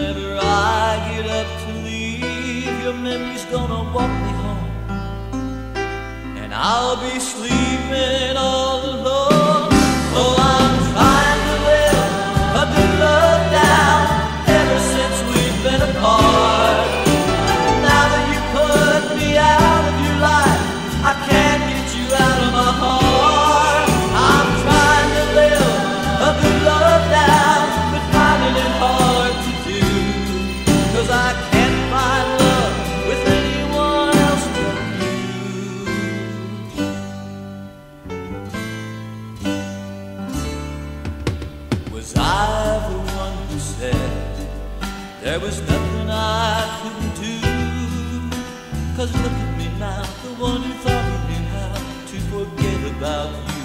Whenever I get up to leave, your memory's gonna walk me home. And I'll be sleeping Was I the one who said there was nothing I couldn't do? Cause look at me now, the one who thought he knew how to forget about you.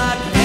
not